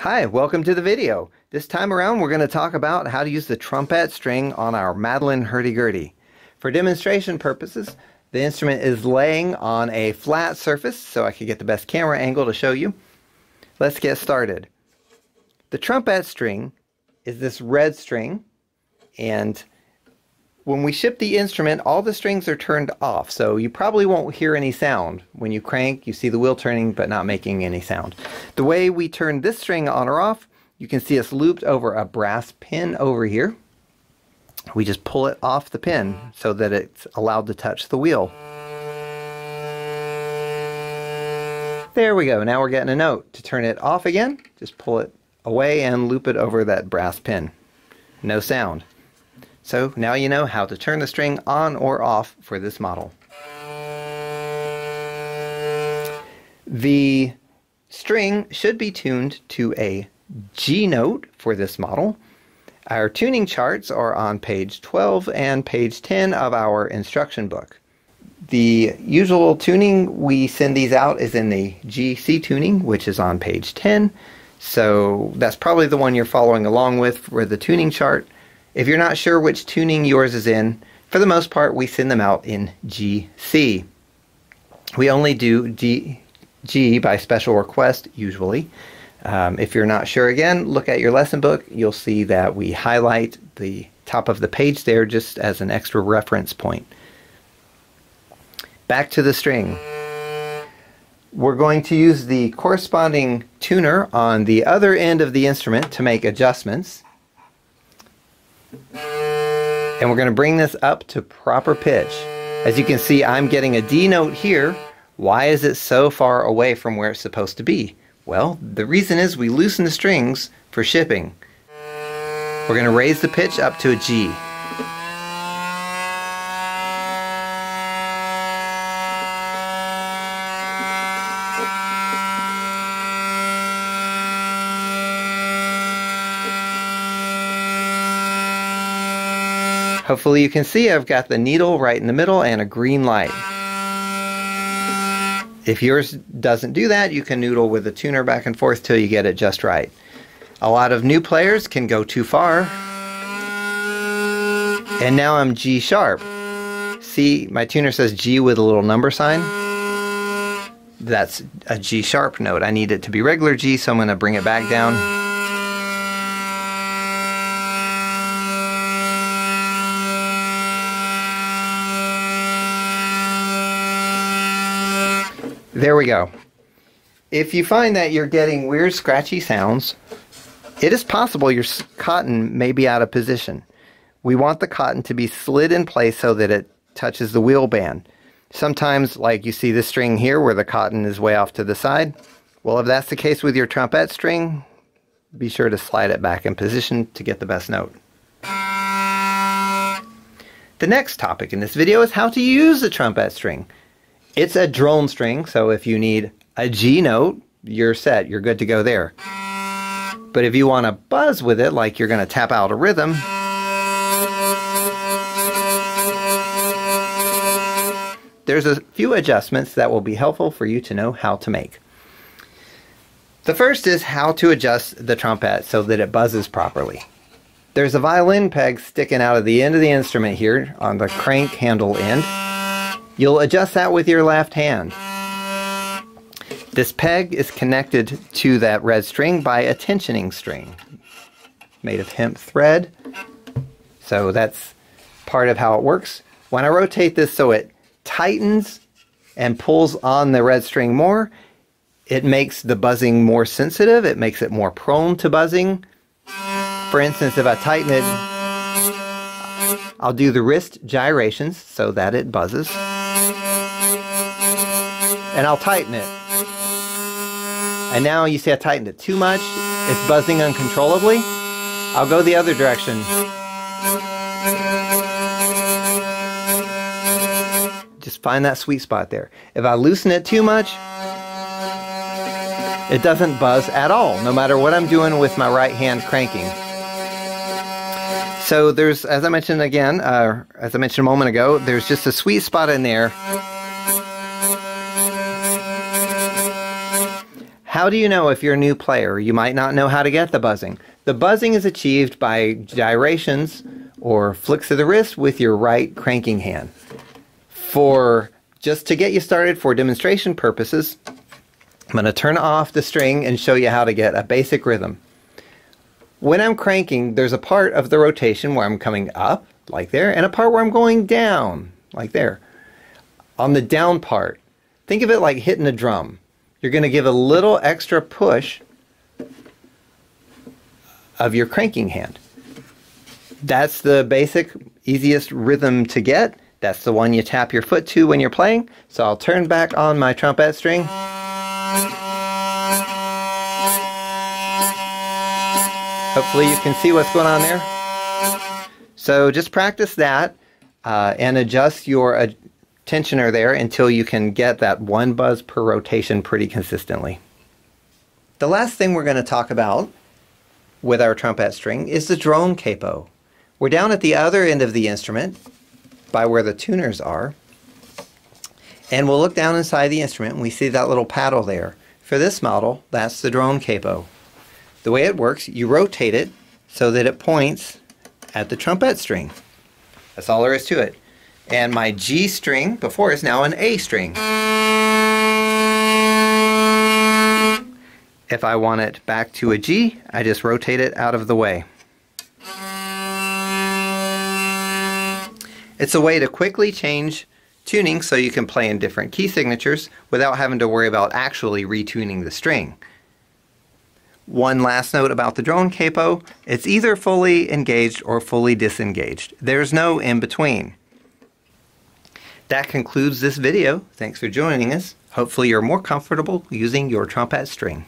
Hi, welcome to the video. This time around we're going to talk about how to use the trompette string on our Madeline hurdy-gurdy. For demonstration purposes, the instrument is laying on a flat surface so I can get the best camera angle to show you. Let's get started. The trompette string is this red string and when we ship the instrument, all the strings are turned off, so you probably won't hear any sound. When you crank, you see the wheel turning but not making any sound. The way we turn this string on or off, you can see it's looped over a brass pin over here. We just pull it off the pin so that it's allowed to touch the wheel. There we go, now we're getting a note. To turn it off again, just pull it away and loop it over that brass pin. No sound. So now you know how to turn the string on or off for this model. The string should be tuned to a G note for this model. Our tuning charts are on page 12 and page 10 of our instruction book. The usual tuning we send these out is in the GC tuning, which is on page 10. So that's probably the one you're following along with for the tuning chart. If you're not sure which tuning yours is in, for the most part, we send them out in GC. We only do G, G by special request, usually. Um, if you're not sure again, look at your lesson book. You'll see that we highlight the top of the page there just as an extra reference point. Back to the string. We're going to use the corresponding tuner on the other end of the instrument to make adjustments. And we're going to bring this up to proper pitch. As you can see, I'm getting a D note here. Why is it so far away from where it's supposed to be? Well, the reason is we loosen the strings for shipping. We're going to raise the pitch up to a G. Hopefully you can see I've got the needle right in the middle and a green light. If yours doesn't do that, you can noodle with the tuner back and forth till you get it just right. A lot of new players can go too far. And now I'm G sharp. See, my tuner says G with a little number sign. That's a G sharp note. I need it to be regular G, so I'm going to bring it back down. There we go. If you find that you're getting weird scratchy sounds, it is possible your cotton may be out of position. We want the cotton to be slid in place so that it touches the wheel band. Sometimes, like you see the string here where the cotton is way off to the side. Well, if that's the case with your trompette string, be sure to slide it back in position to get the best note. The next topic in this video is how to use the trompette string. It's a drone string, so if you need a G note, you're set. You're good to go there. But if you want to buzz with it, like you're going to tap out a rhythm, there's a few adjustments that will be helpful for you to know how to make. The first is how to adjust the trompette so that it buzzes properly. There's a violin peg sticking out of the end of the instrument here on the crank handle end. You'll adjust that with your left hand. This peg is connected to that red string by a tensioning string made of hemp thread. So that's part of how it works. When I rotate this so it tightens and pulls on the red string more, it makes the buzzing more sensitive. It makes it more prone to buzzing. For instance, if I tighten it, I'll do the wrist gyrations so that it buzzes and I'll tighten it. And now you see I tightened it too much. It's buzzing uncontrollably. I'll go the other direction. Just find that sweet spot there. If I loosen it too much, it doesn't buzz at all, no matter what I'm doing with my right hand cranking. So there's, as I mentioned again, uh, as I mentioned a moment ago, there's just a sweet spot in there How do you know if you're a new player? You might not know how to get the buzzing. The buzzing is achieved by gyrations or flicks of the wrist with your right cranking hand. For just to get you started for demonstration purposes, I'm going to turn off the string and show you how to get a basic rhythm. When I'm cranking, there's a part of the rotation where I'm coming up, like there, and a part where I'm going down, like there. On the down part, think of it like hitting a drum. You're going to give a little extra push of your cranking hand. That's the basic, easiest rhythm to get. That's the one you tap your foot to when you're playing. So I'll turn back on my trompette string. Hopefully you can see what's going on there. So just practice that uh, and adjust your uh, tensioner there until you can get that one buzz per rotation pretty consistently. The last thing we're going to talk about with our trompette string is the drone capo. We're down at the other end of the instrument by where the tuners are. And we'll look down inside the instrument and we see that little paddle there. For this model, that's the drone capo. The way it works, you rotate it so that it points at the trompette string. That's all there is to it. And my G string before is now an A string. If I want it back to a G, I just rotate it out of the way. It's a way to quickly change tuning so you can play in different key signatures without having to worry about actually retuning the string. One last note about the drone capo, it's either fully engaged or fully disengaged. There's no in between. That concludes this video. Thanks for joining us. Hopefully you're more comfortable using your trompette string.